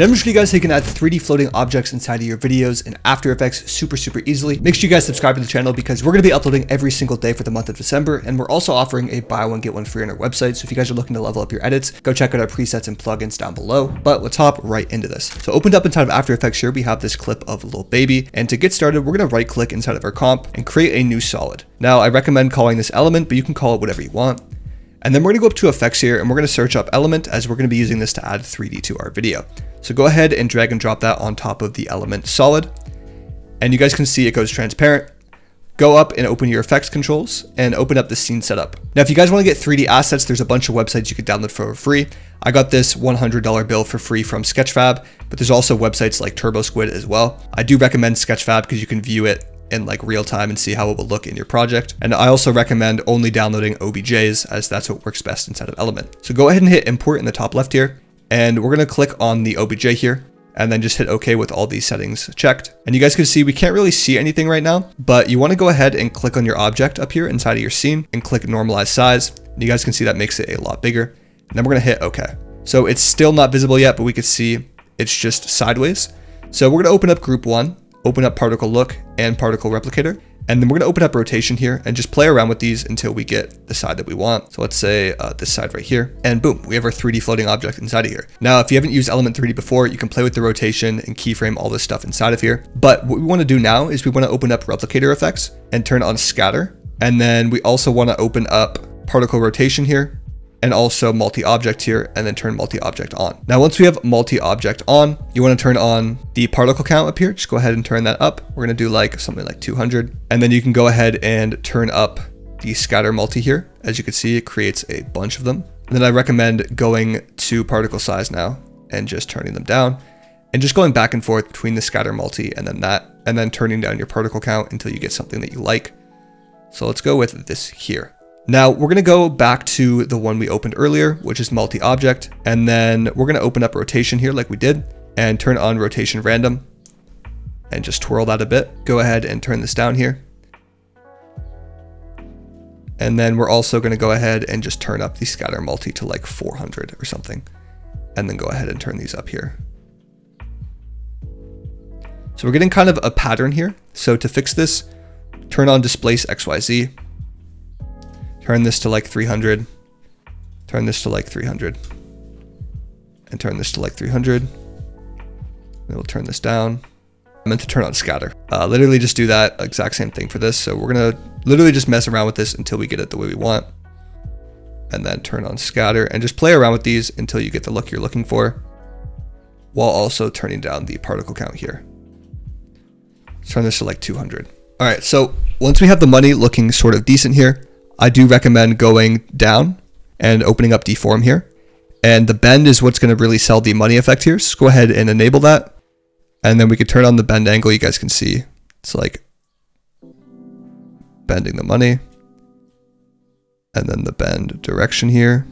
Today I'm to show you guys how you can add 3D floating objects inside of your videos in After Effects super, super easily. Make sure you guys subscribe to the channel because we're going to be uploading every single day for the month of December. And we're also offering a buy one, get one free on our website. So if you guys are looking to level up your edits, go check out our presets and plugins down below. But let's hop right into this. So opened up inside of After Effects here, we have this clip of Lil Baby. And to get started, we're going to right click inside of our comp and create a new solid. Now I recommend calling this element, but you can call it whatever you want. And then we're gonna go up to effects here and we're gonna search up element as we're gonna be using this to add 3D to our video. So go ahead and drag and drop that on top of the element solid. And you guys can see it goes transparent. Go up and open your effects controls and open up the scene setup. Now, if you guys wanna get 3D assets, there's a bunch of websites you can download for free. I got this $100 bill for free from Sketchfab, but there's also websites like TurboSquid as well. I do recommend Sketchfab because you can view it in like real time and see how it will look in your project. And I also recommend only downloading OBJs as that's what works best inside of Element. So go ahead and hit import in the top left here. And we're gonna click on the OBJ here and then just hit OK with all these settings checked. And you guys can see we can't really see anything right now, but you wanna go ahead and click on your object up here inside of your scene and click normalize size. And you guys can see that makes it a lot bigger. And then we're gonna hit OK. So it's still not visible yet, but we can see it's just sideways. So we're gonna open up group one open up particle look and particle replicator. And then we're to open up rotation here and just play around with these until we get the side that we want. So let's say uh, this side right here and boom, we have our 3D floating object inside of here. Now, if you haven't used Element 3D before, you can play with the rotation and keyframe all this stuff inside of here. But what we want to do now is we want to open up replicator effects and turn on scatter. And then we also want to open up particle rotation here and also multi-object here and then turn multi-object on. Now, once we have multi-object on, you want to turn on the particle count up here. Just go ahead and turn that up. We're going to do like something like 200. And then you can go ahead and turn up the scatter multi here. As you can see, it creates a bunch of them. And then I recommend going to particle size now and just turning them down and just going back and forth between the scatter multi and then that, and then turning down your particle count until you get something that you like. So let's go with this here. Now we're gonna go back to the one we opened earlier, which is multi-object, and then we're gonna open up rotation here like we did and turn on rotation random and just twirl that a bit. Go ahead and turn this down here. And then we're also gonna go ahead and just turn up the scatter multi to like 400 or something. And then go ahead and turn these up here. So we're getting kind of a pattern here. So to fix this, turn on displace XYZ turn this to like 300, turn this to like 300, and turn this to like 300. Then we'll turn this down. I meant to turn on scatter. Uh, literally just do that exact same thing for this. So we're gonna literally just mess around with this until we get it the way we want. And then turn on scatter and just play around with these until you get the look you're looking for while also turning down the particle count here. Let's turn this to like 200. All right, so once we have the money looking sort of decent here, I do recommend going down and opening up deform here. And the bend is what's going to really sell the money effect here. So go ahead and enable that. And then we could turn on the bend angle. You guys can see it's like bending the money. And then the bend direction here.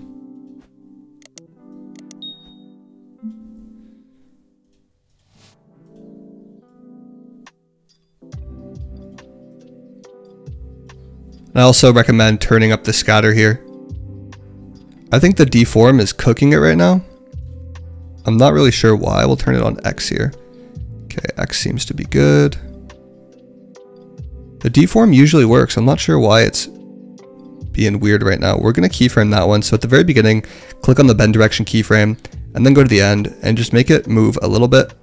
I also recommend turning up the scatter here. I think the deform is cooking it right now. I'm not really sure why. We'll turn it on X here. Okay, X seems to be good. The deform usually works. I'm not sure why it's being weird right now. We're going to keyframe that one. So at the very beginning, click on the bend direction keyframe and then go to the end and just make it move a little bit.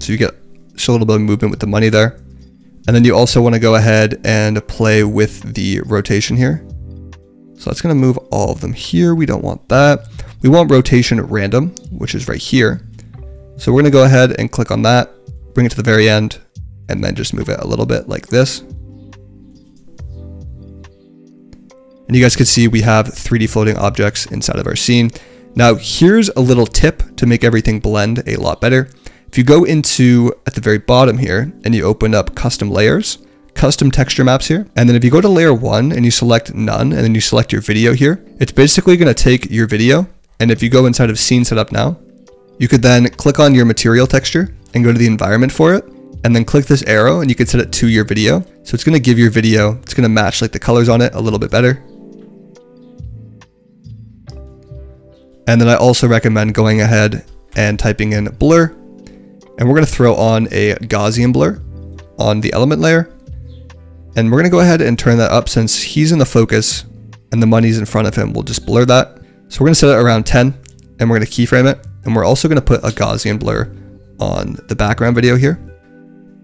So you get just a little bit of movement with the money there. And then you also want to go ahead and play with the rotation here. So that's going to move all of them here. We don't want that. We want rotation random, which is right here. So we're going to go ahead and click on that, bring it to the very end, and then just move it a little bit like this. And you guys can see we have 3D floating objects inside of our scene. Now here's a little tip to make everything blend a lot better. If you go into at the very bottom here and you open up custom layers, custom texture maps here, and then if you go to layer one and you select none and then you select your video here, it's basically going to take your video. And if you go inside of scene setup now, you could then click on your material texture and go to the environment for it and then click this arrow and you can set it to your video. So it's going to give your video, it's going to match like the colors on it a little bit better. And then I also recommend going ahead and typing in blur. And we're going to throw on a Gaussian blur on the element layer. And we're going to go ahead and turn that up since he's in the focus and the money's in front of him. We'll just blur that. So we're going to set it around 10 and we're going to keyframe it. And we're also going to put a Gaussian blur on the background video here.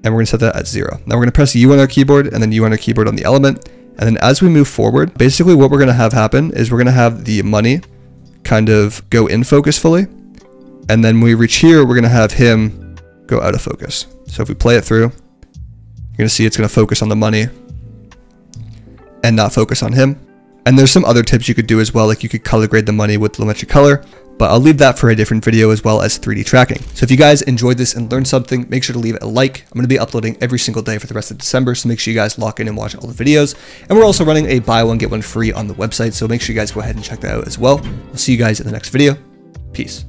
And we're going to set that at zero. Now we're going to press U on our keyboard and then U on our keyboard on the element. And then as we move forward, basically what we're going to have happen is we're going to have the money kind of go in focus fully. And then when we reach here, we're going to have him go out of focus. So if we play it through, you're going to see it's going to focus on the money and not focus on him. And there's some other tips you could do as well, like you could color grade the money with Lumetri Color, but I'll leave that for a different video as well as 3D tracking. So if you guys enjoyed this and learned something, make sure to leave a like. I'm going to be uploading every single day for the rest of December, so make sure you guys lock in and watch all the videos. And we're also running a buy one, get one free on the website, so make sure you guys go ahead and check that out as well. I'll see you guys in the next video. Peace.